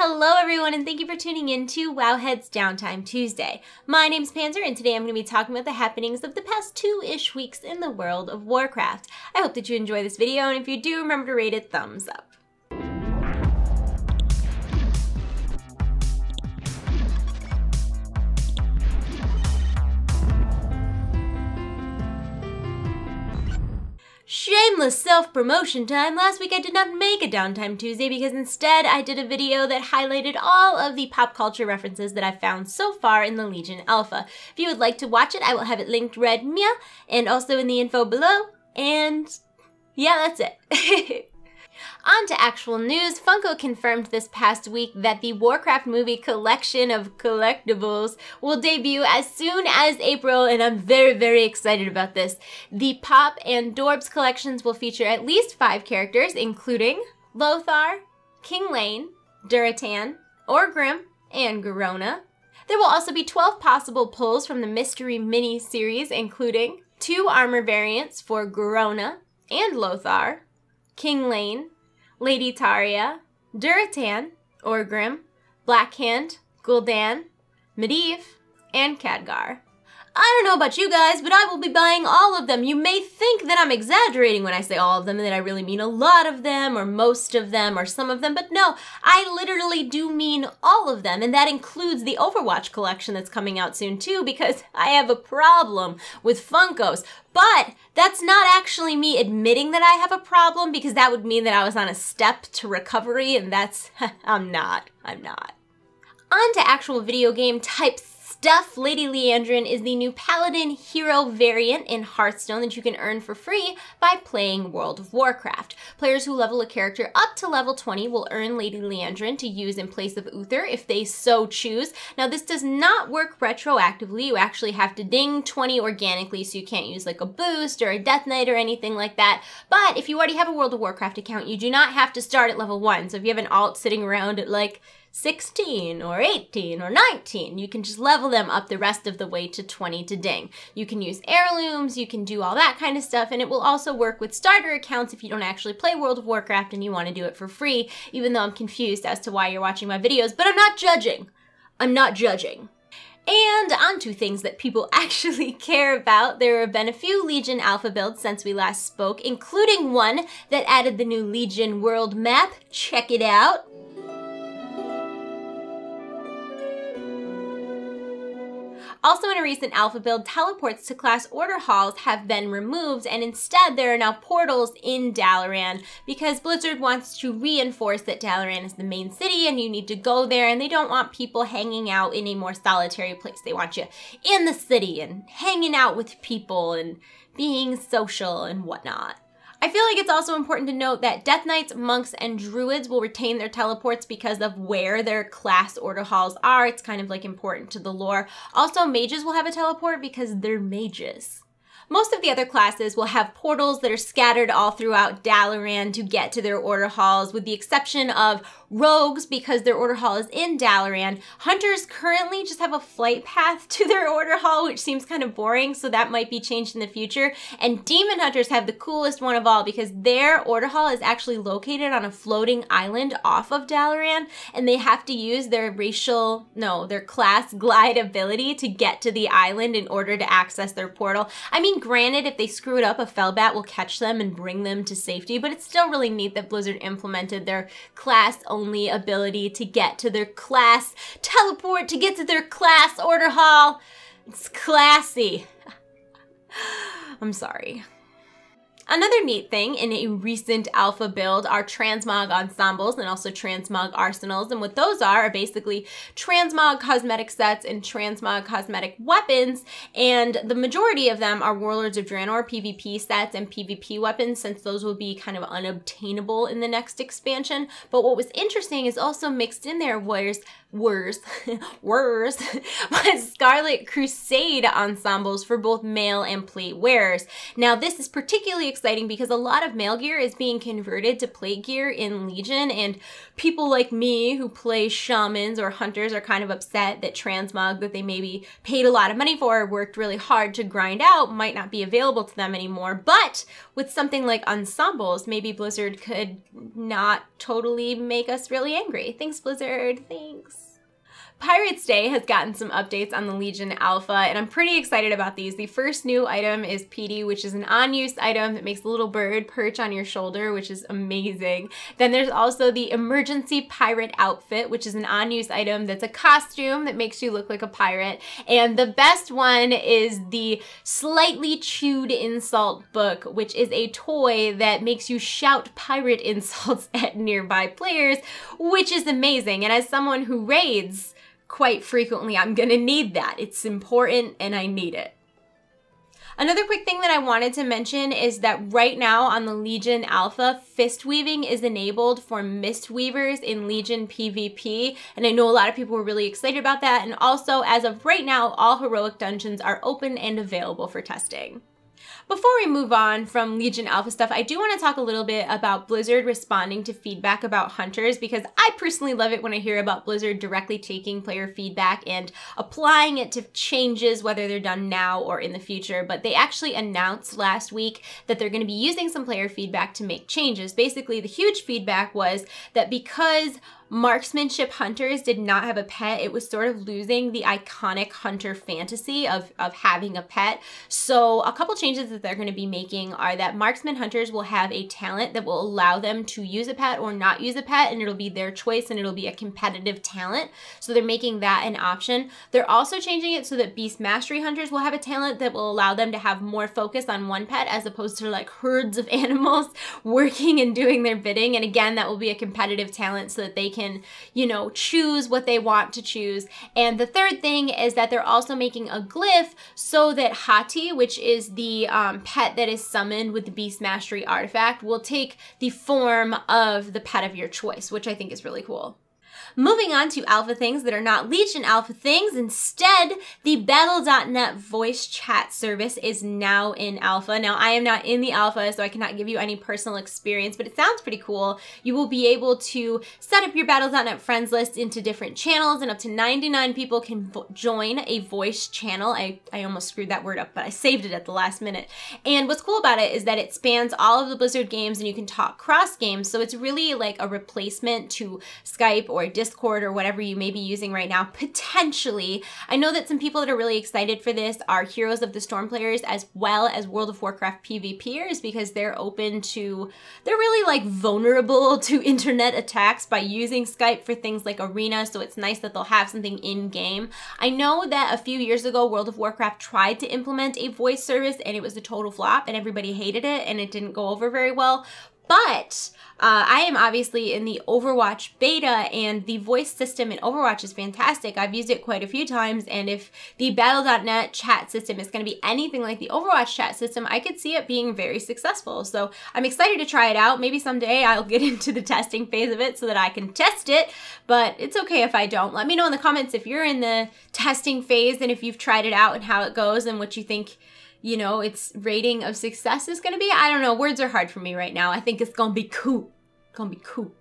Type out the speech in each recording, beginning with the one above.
Hello everyone and thank you for tuning in to Wowhead's Downtime Tuesday. My name's Panzer and today I'm going to be talking about the happenings of the past two-ish weeks in the world of Warcraft. I hope that you enjoy this video and if you do, remember to rate it thumbs up. Shameless self-promotion time. Last week I did not make a Downtime Tuesday because instead I did a video that highlighted all of the pop culture references that I've found so far in the Legion Alpha. If you would like to watch it, I will have it linked red Mia and also in the info below. And yeah, that's it. On to actual news, Funko confirmed this past week that the Warcraft movie collection of collectibles will debut as soon as April, and I'm very, very excited about this. The Pop and Dorbz collections will feature at least five characters, including Lothar, King Llane, Durotan, Orgrim, and Garona. There will also be 12 possible pulls from the Mystery Mini series, including two armor variants for Garona and Lothar, King Llane, Lady Taria, Durotan, Orgrim, Blackhand, Gul'dan, Medivh, and Khadgar. I don't know about you guys, but I will be buying all of them. You may think that I'm exaggerating when I say all of them and that I really mean a lot of them or most of them or some of them, but no, I literally do mean all of them. And that includes the Overwatch collection that's coming out soon too because I have a problem with Funkos. But that's not actually me admitting that I have a problem because that would mean that I was on a step to recovery and that's, I'm not, I'm not. On to actual video game types Stuff Lady Liandrin is the new Paladin hero variant in Hearthstone that you can earn for free by playing World of Warcraft. Players who level a character up to level 20 will earn Lady Liandrin to use in place of Uther if they so choose. Now this does not work retroactively, you actually have to ding 20 organically so you can't use like a boost or a Death Knight or anything like that. But if you already have a World of Warcraft account, you do not have to start at level 1. So if you have an alt sitting around at like 16 or 18 or 19. You can just level them up the rest of the way to 20 to ding. You can use heirlooms, you can do all that kind of stuff, and it will also work with starter accounts if you don't actually play World of Warcraft and you want to do it for free, even though I'm confused as to why you're watching my videos, but I'm not judging. I'm not judging. And onto things that people actually care about. There have been a few Legion Alpha builds since we last spoke, including one that added the new Legion world map. Check it out. Also in a recent alpha build, teleports to class order halls have been removed and instead there are now portals in Dalaran because Blizzard wants to reinforce that Dalaran is the main city and you need to go there and they don't want people hanging out in a more solitary place. They want you in the city and hanging out with people and being social and whatnot. I feel like it's also important to note that Death Knights, Monks, and Druids will retain their teleports because of where their class order halls are. It's kind of like important to the lore. Also, mages will have a teleport because they're mages. Most of the other classes will have portals that are scattered all throughout Dalaran to get to their order halls, with the exception of rogues because their order hall is in Dalaran. Hunters currently just have a flight path to their order hall, which seems kind of boring, so that might be changed in the future. And demon hunters have the coolest one of all because their order hall is actually located on a floating island off of Dalaran, and they have to use their racial, no, their class glide ability to get to the island in order to access their portal. I mean, granted, if they screw it up, a Felbat will catch them and bring them to safety, but it's still really neat that Blizzard implemented their class-only ability to get to their class teleport, to get to their class order hall. It's classy. I'm sorry. Another neat thing in a recent alpha build are transmog ensembles and also transmog arsenals. And what those are are basically transmog cosmetic sets and transmog cosmetic weapons. And the majority of them are Warlords of Draenor PvP sets and PvP weapons since those will be kind of unobtainable in the next expansion. But what was interesting is also mixed in there was Wars, Wars, but Scarlet Crusade ensembles for both mail and plate wearers. Now this is particularly exciting because a lot of mail gear is being converted to plate gear in Legion, and people like me who play shamans or hunters are kind of upset that transmog that they maybe paid a lot of money for, worked really hard to grind out, might not be available to them anymore. But with something like ensembles, maybe Blizzard could not totally make us really angry. Thanks, Blizzard. Thanks. Pirates Day has gotten some updates on the Legion Alpha, and I'm pretty excited about these. The first new item is PD, which is an on-use item that makes a little bird perch on your shoulder, which is amazing. Then there's also the Emergency Pirate Outfit, which is an on-use item that's a costume that makes you look like a pirate. And the best one is the Slightly Chewed Insult Book, which is a toy that makes you shout pirate insults at nearby players, which is amazing. And as someone who raids, quite frequently. I'm gonna need that. It's important and I need it. Another quick thing that I wanted to mention is that right now on the Legion Alpha, fist weaving is enabled for mist weavers in Legion PvP, and I know a lot of people were really excited about that, and also as of right now, all heroic dungeons are open and available for testing. Before we move on from Legion Alpha stuff, I do want to talk a little bit about Blizzard responding to feedback about hunters because I personally love it when I hear about Blizzard directly taking player feedback and applying it to changes, whether they're done now or in the future. But they actually announced last week that they're going to be using some player feedback to make changes. Basically, the huge feedback was that because marksmanship hunters did not have a pet, it was sort of losing the iconic hunter fantasy of, of having a pet. So a couple changes that they're going to be making are that marksman hunters will have a talent that will allow them to use a pet or not use a pet and it'll be their choice and it'll be a competitive talent. So they're making that an option. They're also changing it so that beast mastery hunters will have a talent that will allow them to have more focus on one pet as opposed to like herds of animals working and doing their bidding. And again, that will be a competitive talent so that they can can, you know, choose what they want to choose. And the third thing is that they're also making a glyph so that Hati, which is the um, pet that is summoned with the Beast Mastery artifact, will take the form of the pet of your choice, which I think is really cool. Moving on to alpha things that are not Legion alpha things. Instead, the Battle.net voice chat service is now in alpha. Now, I am not in the alpha, so I cannot give you any personal experience, but it sounds pretty cool. You will be able to set up your Battle.net friends list into different channels, and up to 99 people can join a voice channel. I, I almost screwed that word up, but I saved it at the last minute. And what's cool about it is that it spans all of the Blizzard games, and you can talk cross games, so it's really like a replacement to Skype or Discord or whatever you may be using right now, potentially. I know that some people that are really excited for this are Heroes of the Storm players as well as World of Warcraft PvPers because they're open to, they're really like vulnerable to internet attacks by using Skype for things like Arena, so it's nice that they'll have something in game. I know that a few years ago, World of Warcraft tried to implement a voice service and it was a total flop and everybody hated it and it didn't go over very well. But uh, I am obviously in the Overwatch beta, and the voice system in Overwatch is fantastic. I've used it quite a few times, and if the Battle.net chat system is going to be anything like the Overwatch chat system, I could see it being very successful. So I'm excited to try it out. Maybe someday I'll get into the testing phase of it so that I can test it, but it's okay if I don't. Let me know in the comments if you're in the testing phase and if you've tried it out and how it goes and what you think you know, its rating of success is going to be. I don't know. Words are hard for me right now. I think it's going to be cool. Going to be cool.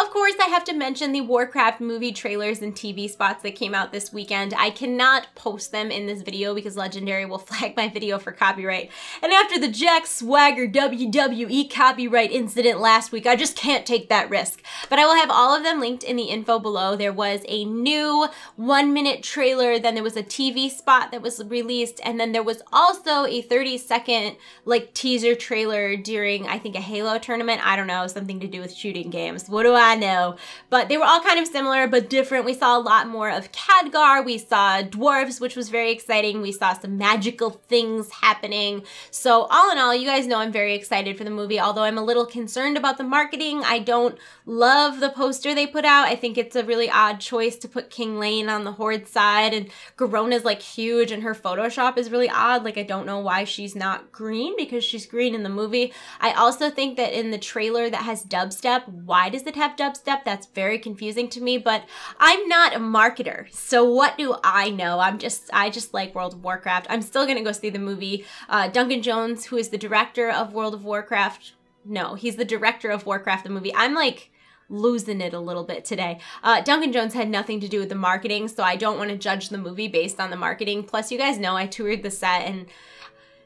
Of course, I have to mention the Warcraft movie trailers and TV spots that came out this weekend. I cannot post them in this video because Legendary will flag my video for copyright. And after the Jack Swagger WWE copyright incident last week, I just can't take that risk. But I will have all of them linked in the info below. There was a new one minute trailer, then there was a TV spot that was released, and then there was also a 30 second like teaser trailer during, I think, a Halo tournament. I don't know, something to do with shooting games. What do I I know. But they were all kind of similar but different. We saw a lot more of Khadgar. We saw dwarves, which was very exciting. We saw some magical things happening. So all in all, you guys know I'm very excited for the movie, although I'm a little concerned about the marketing. I don't love the poster they put out. I think it's a really odd choice to put King Llane on the Horde side and Garona's like huge and her Photoshop is really odd. Like I don't know why she's not green because she's green in the movie. I also think that in the trailer that has dubstep, why does it have dubstep. That's very confusing to me, but I'm not a marketer. So what do I know? I'm just, I just like World of Warcraft. I'm still gonna go see the movie. Uh, Duncan Jones, who is the director of World of Warcraft, no, he's the director of Warcraft, the movie. I'm like, losing it a little bit today. Uh, Duncan Jones had nothing to do with the marketing, so I don't want to judge the movie based on the marketing. Plus, you guys know I toured the set and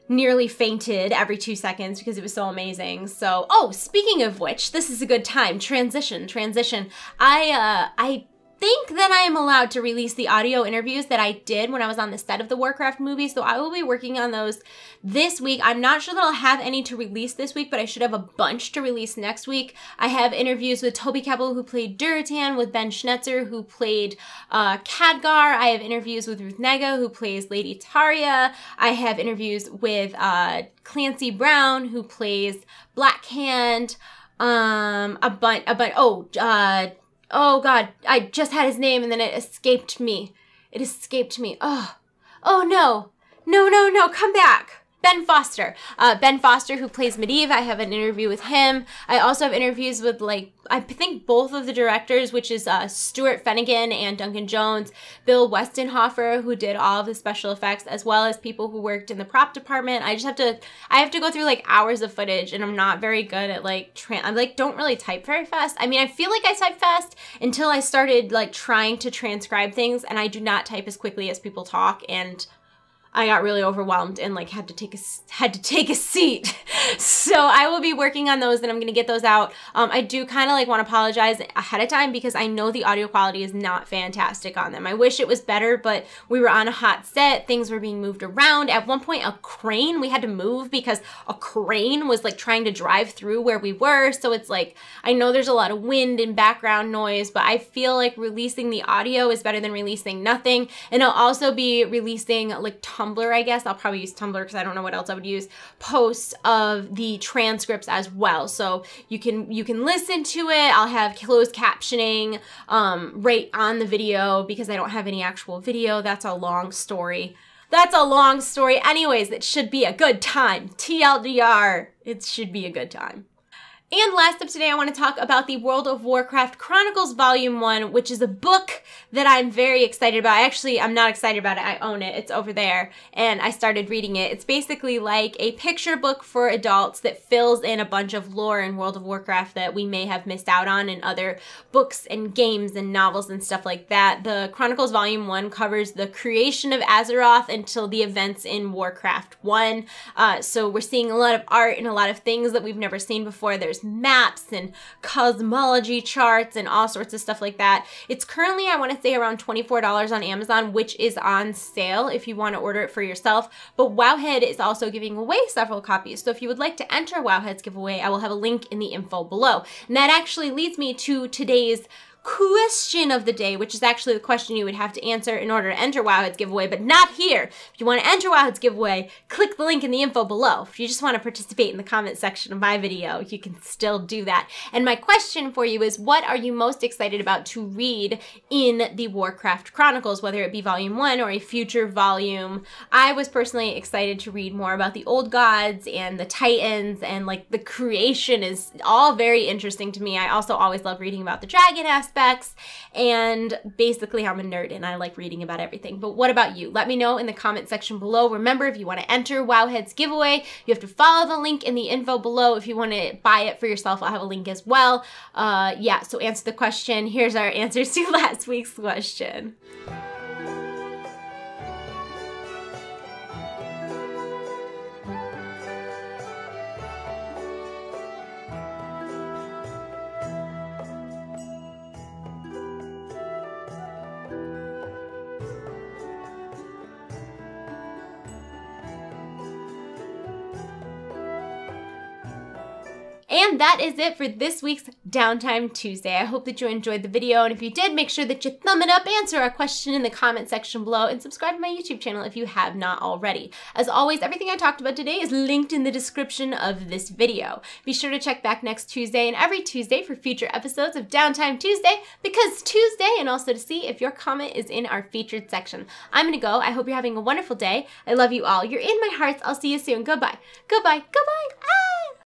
nearly fainted every two seconds because it was so amazing. So, oh, speaking of which, this is a good time. Transition, transition. I, uh, I think that I am allowed to release the audio interviews that I did when I was on the set of the Warcraft movie. So I will be working on those this week. I'm not sure that I'll have any to release this week, but I should have a bunch to release next week. I have interviews with Toby Kebbell, who played Durotan, with Ben Schnetzer, who played uh, Khadgar. I have interviews with Ruth Negga, who plays Lady Taria. I have interviews with uh, Clancy Brown, who plays Blackhand. Um, a bunch, a bunch. Oh, uh, Oh God, I just had his name and then it escaped me. It escaped me. Oh, oh no, no, no, no, come back. Ben Foster. Uh, ben Foster, who plays Medivh, I have an interview with him. I also have interviews with, like, I think both of the directors, which is uh, Stuart Fenegan and Duncan Jones, Bill Westenhofer, who did all of the special effects, as well as people who worked in the prop department. I just have to, I have to go through like hours of footage, and I'm not very good at like, tra- I'm like, don't really type very fast. I mean, I feel like I type fast until I started like trying to transcribe things, and I do not type as quickly as people talk, and I got really overwhelmed and like had to take a had to take a seat. so I will be working on those and I'm gonna get those out. Um, I do kind of like want to apologize ahead of time because I know the audio quality is not fantastic on them. I wish it was better, but we were on a hot set. Things were being moved around. At one point, a crane we had to move because a crane was like trying to drive through where we were. So it's like I know there's a lot of wind and background noise, but I feel like releasing the audio is better than releasing nothing. And I'll also be releasing like Tumblr, I guess. I'll probably use Tumblr because I don't know what else I would use. Posts of the transcripts as well. So you can you can listen to it. I'll have closed captioning um, right on the video because I don't have any actual video. That's a long story. That's a long story. Anyways, it should be a good time. TLDR, it should be a good time. And last up today, I want to talk about the World of Warcraft Chronicles Volume 1, which is a book that I'm very excited about. Actually, I'm not excited about it. I own it. It's over there. And I started reading it. It's basically like a picture book for adults that fills in a bunch of lore in World of Warcraft that we may have missed out on in other books and games and novels and stuff like that. The Chronicles Volume 1 covers the creation of Azeroth until the events in Warcraft 1. Uh, so we're seeing a lot of art and a lot of things that we've never seen before. There's maps and cosmology charts and all sorts of stuff like that. It's currently, I want to say, around $24 on Amazon, which is on sale if you want to order it for yourself. But Wowhead is also giving away several copies. So if you would like to enter Wowhead's giveaway, I will have a link in the info below. And that actually leads me to today's question of the day, which is actually the question you would have to answer in order to enter Wowhead's giveaway, but not here. If you want to enter Wowhead's giveaway, click the link in the info below. If you just want to participate in the comment section of my video, you can still do that. And my question for you is, what are you most excited about to read in the Warcraft Chronicles, whether it be volume one or a future volume? I was personally excited to read more about the old gods and the titans and like the creation is all very interesting to me. I also always love reading about the dragon aspect aspects. And basically, I'm a nerd and I like reading about everything. But what about you? Let me know in the comment section below. Remember, if you want to enter Wowhead's giveaway, you have to follow the link in the info below. If you want to buy it for yourself, I'll have a link as well. Uh, yeah, so answer the question. Here's our answers to last week's question. And that is it for this week's Downtime Tuesday. I hope that you enjoyed the video, and if you did, make sure that you thumb it up, answer our question in the comment section below, and subscribe to my YouTube channel if you have not already. As always, everything I talked about today is linked in the description of this video. Be sure to check back next Tuesday and every Tuesday for future episodes of Downtime Tuesday, because Tuesday, and also to see if your comment is in our featured section. I'm gonna go. I hope you're having a wonderful day. I love you all. You're in my hearts. I'll see you soon. Goodbye. Goodbye. Goodbye. Ah!